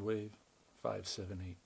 Wave 578.